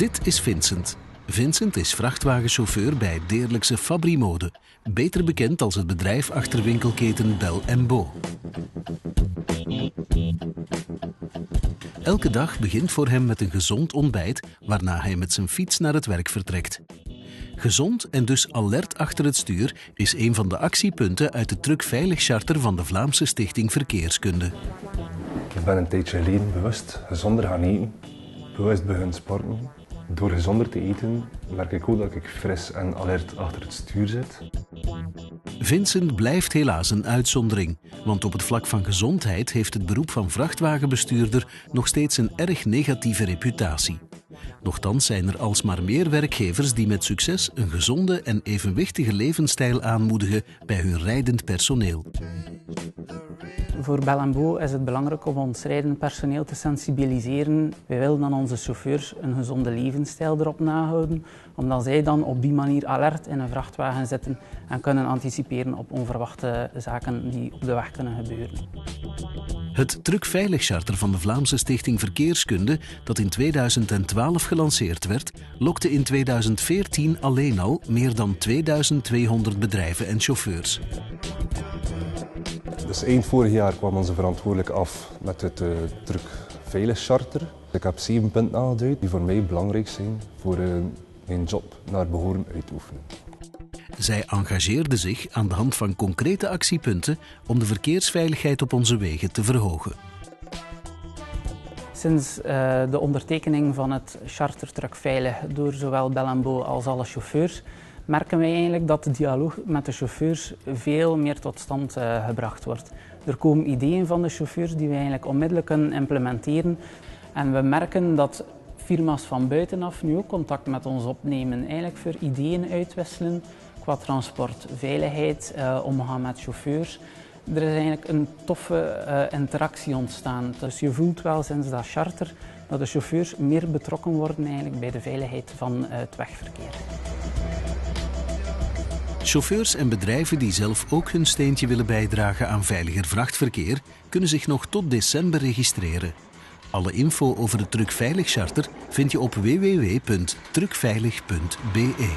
Dit is Vincent. Vincent is vrachtwagenchauffeur bij Deerlijkse Fabrimode, beter bekend als het bedrijf achter winkelketen Bel Bo. Elke dag begint voor hem met een gezond ontbijt, waarna hij met zijn fiets naar het werk vertrekt. Gezond en dus alert achter het stuur is een van de actiepunten uit de Truck Veilig Charter van de Vlaamse Stichting Verkeerskunde. Ik ben een tijdje geleden bewust gezonder gaan eten, bewust beginnen sporten. Door gezonder te eten merk ik ook dat ik fris en alert achter het stuur zit. Vincent blijft helaas een uitzondering, want op het vlak van gezondheid heeft het beroep van vrachtwagenbestuurder nog steeds een erg negatieve reputatie. Nochtans zijn er alsmaar meer werkgevers die met succes een gezonde en evenwichtige levensstijl aanmoedigen bij hun rijdend personeel. Voor Bellambo is het belangrijk om ons rijdend personeel te sensibiliseren. We willen dat onze chauffeurs een gezonde levensstijl erop nahouden, omdat zij dan op die manier alert in een vrachtwagen zitten en kunnen anticiperen op onverwachte zaken die op de weg kunnen gebeuren. Het Truckveilig Charter van de Vlaamse Stichting Verkeerskunde, dat in 2012 gelanceerd werd, lokte in 2014 alleen al meer dan 2200 bedrijven en chauffeurs. Dus eind vorig jaar kwam onze verantwoordelijk af met het uh, Truckveilig Charter. Ik heb zeven punten aangeduid die voor mij belangrijk zijn voor uh, mijn job naar behoren uit te oefenen. Zij engageerde zich aan de hand van concrete actiepunten om de verkeersveiligheid op onze wegen te verhogen. Sinds uh, de ondertekening van het Charter Truck Veilig door zowel Bellambo als alle chauffeurs merken wij eigenlijk dat de dialoog met de chauffeurs veel meer tot stand uh, gebracht wordt. Er komen ideeën van de chauffeurs die we eigenlijk onmiddellijk kunnen implementeren. En we merken dat firma's van buitenaf nu ook contact met ons opnemen, eigenlijk voor ideeën uitwisselen qua transport, veiligheid, uh, omgaan met chauffeurs. Er is eigenlijk een toffe uh, interactie ontstaan. Dus je voelt wel sinds dat charter dat de chauffeurs meer betrokken worden eigenlijk bij de veiligheid van het wegverkeer. Chauffeurs en bedrijven die zelf ook hun steentje willen bijdragen aan veiliger vrachtverkeer, kunnen zich nog tot december registreren. Alle info over het Truckveilig Charter vind je op www.truckveilig.be.